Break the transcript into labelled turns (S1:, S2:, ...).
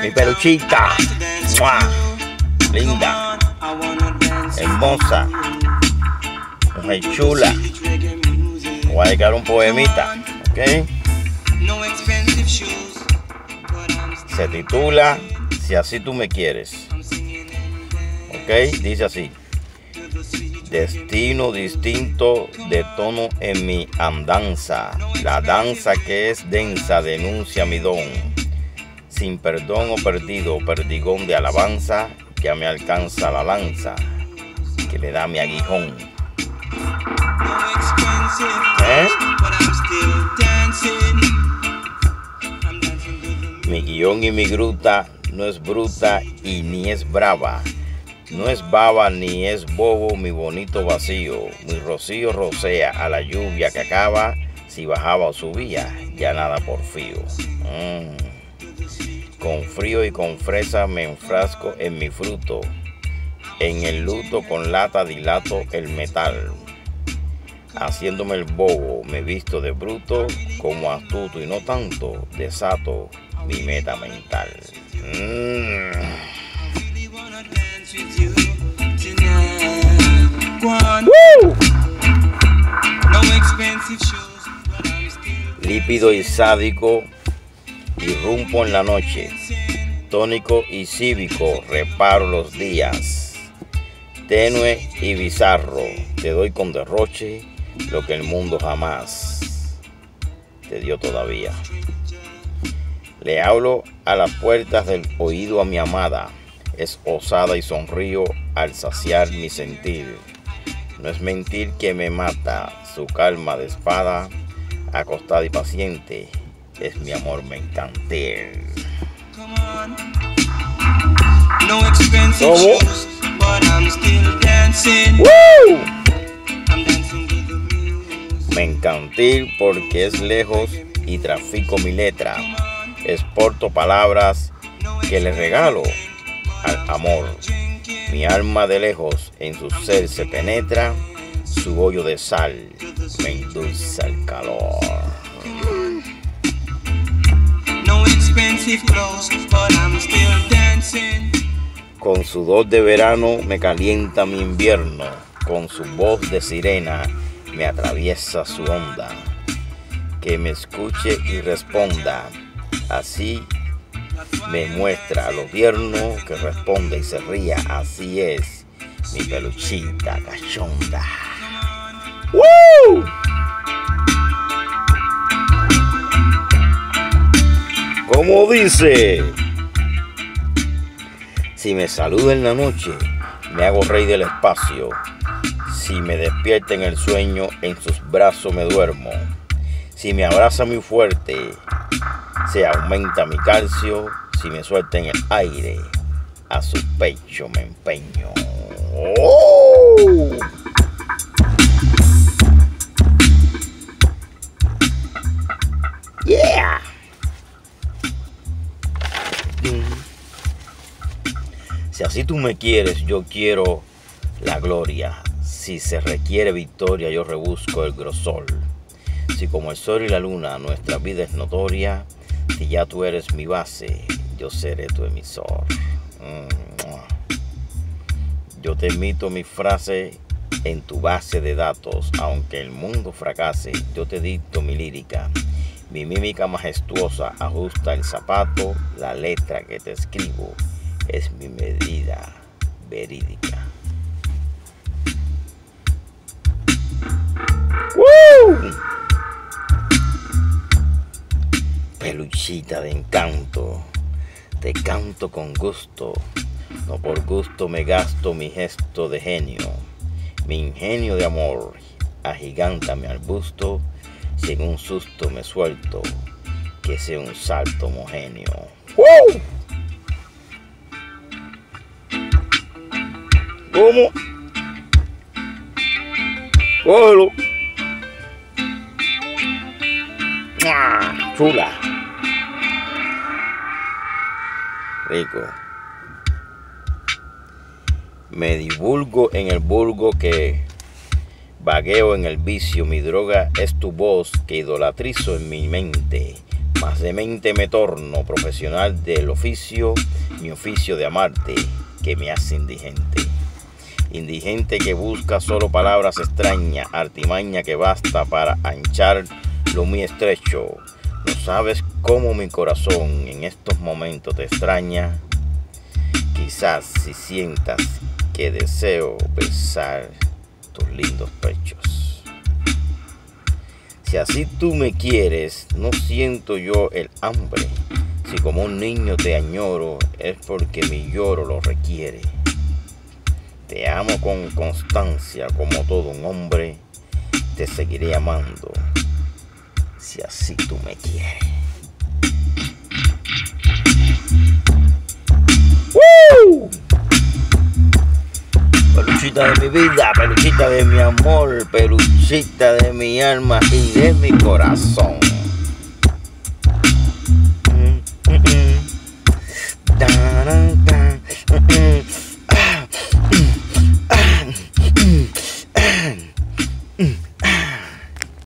S1: Mi peluchita. ¡Mua! Linda. Hermosa. Mujer chula. Voy a dedicar un poemita. ¿Ok? Se titula Si así tú me quieres. ¿Ok? Dice así. Destino distinto de tono en mi andanza. La danza que es densa denuncia mi don. Sin perdón o perdido, perdigón de alabanza, ya me alcanza la lanza que le da mi aguijón. ¿Eh? Mi guion y mi gruta no es bruta y ni es brava. No es baba ni es bobo mi bonito vacío. Mi rocío rocea a la lluvia que acaba. Si bajaba o subía, ya nada por fío. Mm. Con frío y con fresa me enfrasco en mi fruto. En el luto con lata dilato el metal. Haciéndome el bobo, me visto de bruto, como astuto y no tanto, desato mi meta mental. Mm. Lípido y sádico, irrumpo en la noche. Tónico y cívico, reparo los días. Tenue y bizarro, te doy con derroche lo que el mundo jamás te dio todavía. Le hablo a las puertas del oído a mi amada es osada y sonrío al saciar mi sentir. No es mentir que me mata su calma de espada, acostada y paciente, es mi amor me encanté. ¿Cómo? Me encanté porque es lejos y trafico mi letra. Exporto palabras que le regalo al amor. Mi alma de lejos en su ser se penetra, su hoyo de sal me endulza el calor. Con su voz de verano me calienta mi invierno, con su voz de sirena me atraviesa su onda. Que me escuche y responda, así me muestra lo tierno que responde y se ría. Así es, mi peluchita cachonda. Como dice, si me saluda en la noche, me hago rey del espacio. Si me despierta en el sueño, en sus brazos me duermo. Si me abraza muy fuerte, se aumenta mi calcio si me suelta en el aire. A su pecho me empeño. ¡Oh! Si así tú me quieres, yo quiero la gloria. Si se requiere victoria, yo rebusco el grosor. Si como el sol y la luna nuestra vida es notoria, si ya tú eres mi base, yo seré tu emisor. Mm, yo te emito mi frase en tu base de datos, aunque el mundo fracase, yo te dicto mi lírica. Mi mímica majestuosa ajusta el zapato, la letra que te escribo es mi medida verídica. Peluchita de encanto, te canto con gusto, no por gusto me gasto mi gesto de genio, mi ingenio de amor, agigantame al busto, si en un susto me suelto, que sea un salto homogéneo. ¡Wow! ¿Cómo? ¡Cógelo! Chula. Rico. Me divulgo en el vulgo que vagueo en el vicio. Mi droga es tu voz que idolatrizo en mi mente. Mas de mente me torno profesional del oficio, mi oficio de amarte, que me hace indigente. Indigente que busca solo palabras extrañas, artimaña que basta para anchar lo muy estrecho. No sabes cómo mi corazón en estos momentos te extraña. Quizás si sientas que deseo besar tus lindos pechos. Si así tú me quieres, no siento yo el hambre. Si como un niño te añoro, es porque mi lloro lo requiere. Te amo con constancia como todo un hombre, te seguiré amando si así tú me quieres. ¡Woo! Peluchita de mi vida, peluchita de mi amor, peluchita de mi alma y de mi corazón.